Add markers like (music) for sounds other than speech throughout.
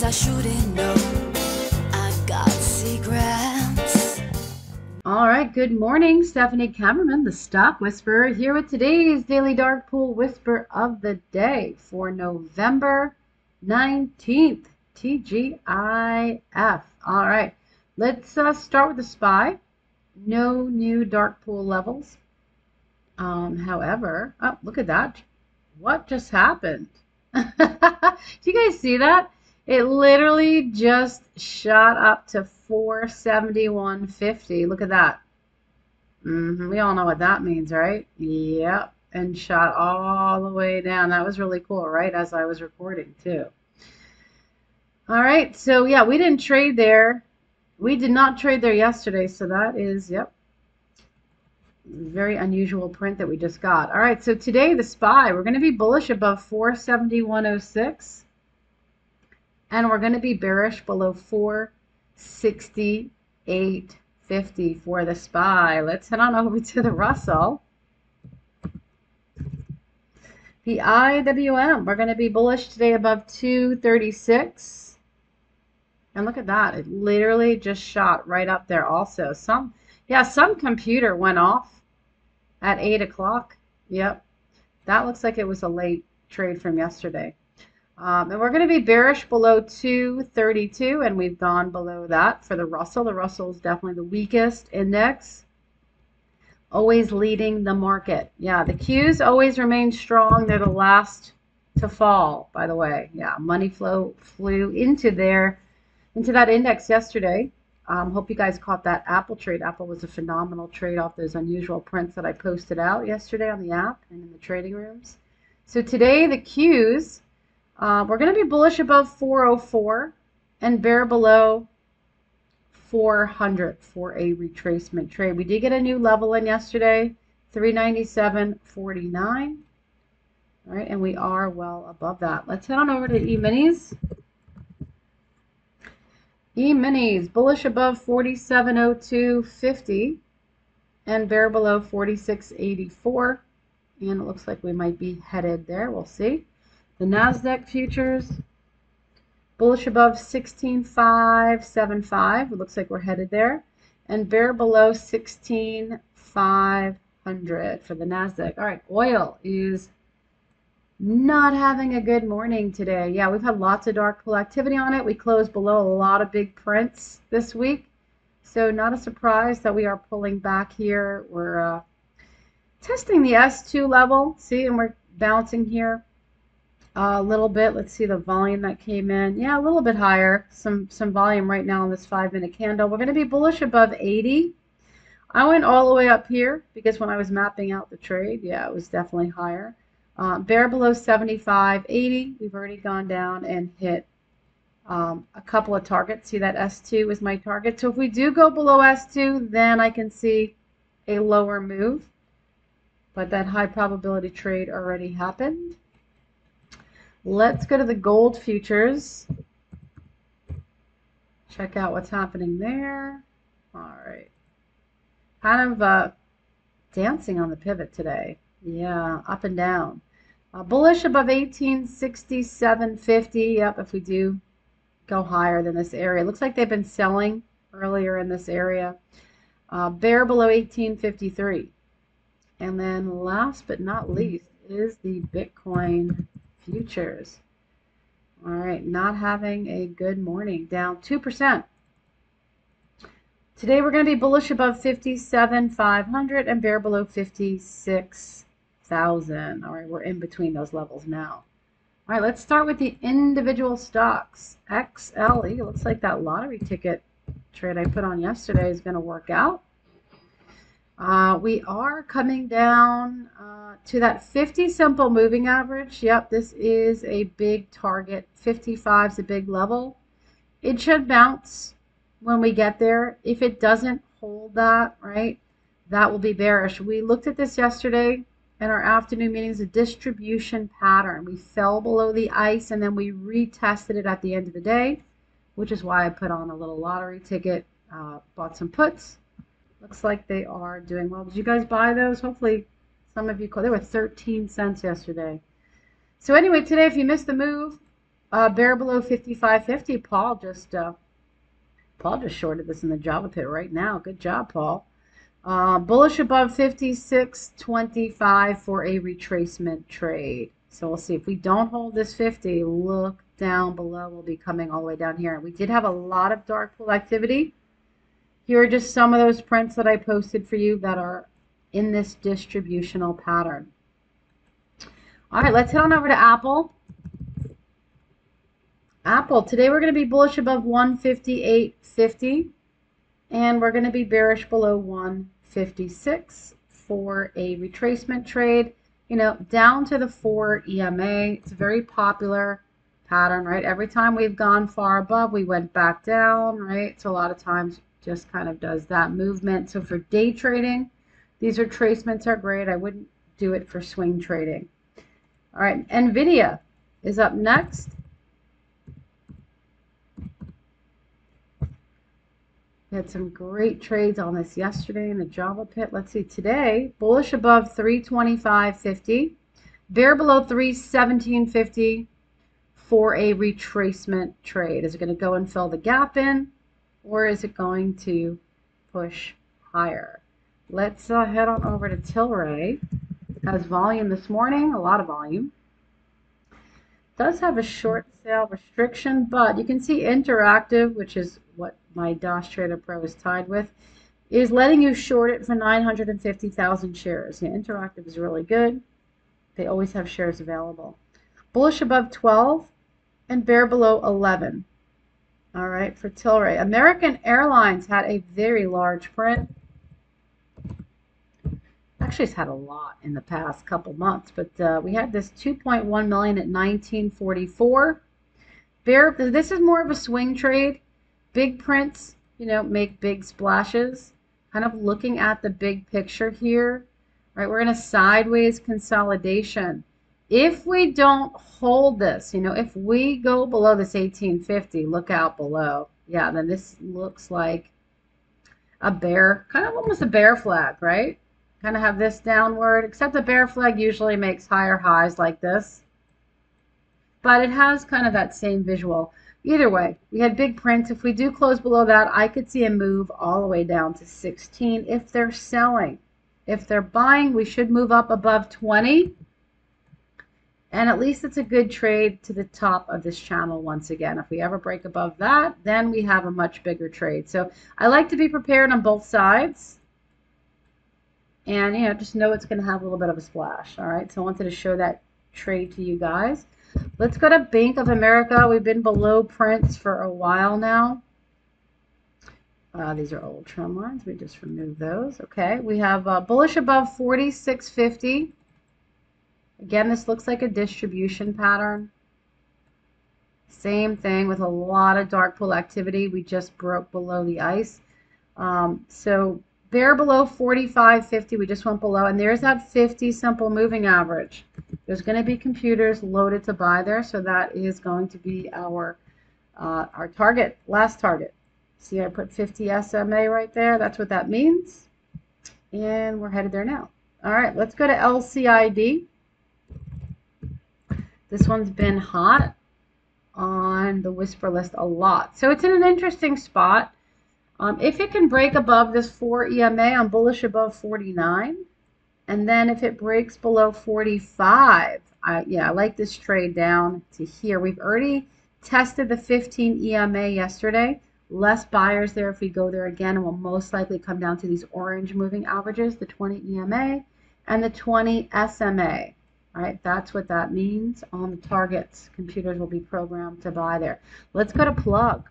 things I shouldn't know. I've got secrets. All right, good morning. Stephanie Kammerman, the Stock Whisperer, here with today's Daily Dark Pool Whisper of the Day for November 19th, TGIF. All right, let's uh, start with the SPY. No new dark pool levels. Um, however, oh, look at that. What just happened? (laughs) Do you guys see that? It literally just shot up to 471.50. Look at that. Mm -hmm. We all know what that means, right? Yep. And shot all the way down. That was really cool, right? As I was recording, too. All right. So, yeah, we didn't trade there. We did not trade there yesterday. So that is, yep, very unusual print that we just got. All right, so today the SPY, we're going to be bullish above 471.06 and we're going to be bearish below 468.50 for the SPY. Let's head on over to the Russell. The IWM, we're going to be bullish today above 236. And look at that. It literally just shot right up there also. Some, yeah, some computer went off at 8 o'clock. Yep. That looks like it was a late trade from yesterday. Um, and we're going to be bearish below 232, and we've gone below that for the Russell. The Russell is definitely the weakest index, always leading the market. Yeah, the Qs always remain strong. They're the last to fall, by the way. Yeah, money flow flew into there, into that index yesterday. Um, hope you guys caught that Apple trade. Apple was a phenomenal trade off those unusual prints that I posted out yesterday on the app and in the trading rooms. So today the Qs, uh, we're going to be bullish above 404 and bear below 400 for a retracement trade. We did get a new level in yesterday, 397.49. All right, and we are well above that. Let's head on over to E-minis. E-minis, bullish above 4702.50 and bear below 46.84. And it looks like we might be headed there. We'll see. The NASDAQ futures, bullish above 16,575. It looks like we're headed there. And bear below 16,500 for the NASDAQ. All right, oil is not having a good morning today. Yeah, we've had lots of dark pool activity on it. We closed below a lot of big prints this week. So not a surprise that we are pulling back here. We're uh, testing the S2 level. See, and we're bouncing here a little bit. Let's see the volume that came in. Yeah, a little bit higher. Some, some volume right now on this five-minute candle. We're going to be bullish above 80. I went all the way up here because when I was mapping out the trade, yeah, it was definitely higher. Uh, bear below 75, 80, we've already gone down and hit um, a couple of targets. See that S2 is my target. So if we do go below S2, then I can see a lower move. But that high probability trade already happened. Let's go to the gold futures. Check out what's happening there. All right. Kind of uh, dancing on the pivot today. Yeah, up and down. Uh, bullish above 1867.50. Yep, if we do go higher than this area. Looks like they've been selling earlier in this area. Uh, bear below 1853. And then last but not least is the Bitcoin futures. All right, not having a good morning, down 2%. Today we're going to be bullish above 57,500 and bear below 56 thousand. All right, we're in between those levels now. All right, let's start with the individual stocks. XLE, looks like that lottery ticket trade I put on yesterday is going to work out. Uh, we are coming down uh, to that 50 simple moving average. Yep, this is a big target. 55 is a big level. It should bounce when we get there. If it doesn't hold that, right, that will be bearish. We looked at this yesterday in our afternoon meetings a distribution pattern. We fell below the ice and then we retested it at the end of the day, which is why I put on a little lottery ticket, uh, bought some puts. Looks like they are doing well. Did you guys buy those? Hopefully some of you, called. they were 13 cents yesterday. So anyway, today if you missed the move, uh, bear below 55.50. Paul just uh, Paul just shorted this in the Java pit right now. Good job, Paul. Uh, bullish above 56.25 for a retracement trade. So we'll see if we don't hold this 50. Look down below. We'll be coming all the way down here. We did have a lot of dark pool activity. Here are just some of those prints that I posted for you that are in this distributional pattern. All right, let's head on over to Apple. Apple, today we're going to be bullish above 158.50 and we're going to be bearish below 156 for a retracement trade. You know, down to the 4 EMA. It's a very popular pattern, right? Every time we've gone far above, we went back down, right? So a lot of times just kind of does that movement. So for day trading, these retracements are great. I wouldn't do it for swing trading. All right, NVIDIA is up next. We had some great trades on this yesterday in the Java pit. Let's see, today, bullish above 325.50, bear below 317.50 for a retracement trade. Is it going to go and fill the gap in, or is it going to push higher? Let's uh, head on over to Tilray. Has volume this morning, a lot of volume. Does have a short sale restriction, but you can see Interactive, which is what my DAS Trader Pro is tied with, is letting you short it for 950,000 shares. Yeah, Interactive is really good. They always have shares available. Bullish above 12 and bear below 11. All right, for Tilray. American Airlines had a very large print actually it's had a lot in the past couple months, but uh, we had this 2.1 million at 1944. Bear, this is more of a swing trade. Big prints, you know, make big splashes. Kind of looking at the big picture here, right? We're in a sideways consolidation. If we don't hold this, you know, if we go below this 1850, look out below. Yeah, then this looks like a bear, kind of almost a bear flag, right? kind of have this downward, except the bear flag usually makes higher highs like this. But it has kind of that same visual. Either way, we had big prints. If we do close below that, I could see a move all the way down to 16 if they're selling. If they're buying, we should move up above 20. And at least it's a good trade to the top of this channel once again. If we ever break above that, then we have a much bigger trade. So I like to be prepared on both sides. And you know just know it's going to have a little bit of a splash. All right so I wanted to show that trade to you guys. Let's go to Bank of America. We've been below prints for a while now. Uh, these are old trend lines. We just remove those. Okay we have uh, bullish above 46.50 again this looks like a distribution pattern same thing with a lot of dark pool activity we just broke below the ice um, so they're below 45.50. We just went below. And there's that 50 simple moving average. There's going to be computers loaded to buy there. So that is going to be our, uh, our target, last target. See, I put 50 SMA right there. That's what that means. And we're headed there now. All right, let's go to LCID. This one's been hot on the whisper list a lot. So it's in an interesting spot. Um, if it can break above this 4 EMA, I'm bullish above 49. And then if it breaks below 45, I, yeah, I like this trade down to here. We've already tested the 15 EMA yesterday. Less buyers there if we go there again, and we'll most likely come down to these orange moving averages, the 20 EMA and the 20 SMA. All right, that's what that means on the targets. Computers will be programmed to buy there. Let's go to plug.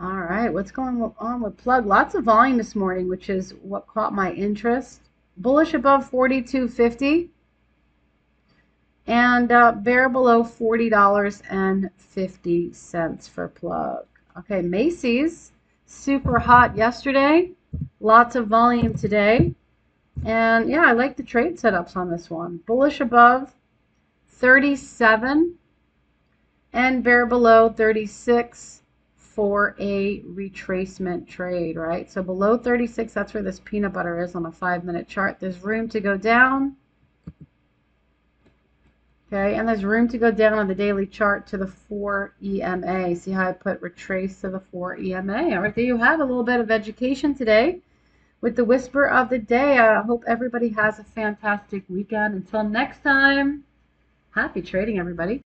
All right, what's going on with plug? Lots of volume this morning, which is what caught my interest. Bullish above 42.50 and uh, bear below $40.50 for plug. Okay, Macy's, super hot yesterday. Lots of volume today. And yeah, I like the trade setups on this one. Bullish above 37 and bear below 36 for a retracement trade, right? So below 36, that's where this peanut butter is on a five-minute chart. There's room to go down. Okay, and there's room to go down on the daily chart to the 4 EMA. See how I put retrace to the 4 EMA? All right, there you have a little bit of education today with the whisper of the day. I hope everybody has a fantastic weekend. Until next time, happy trading, everybody.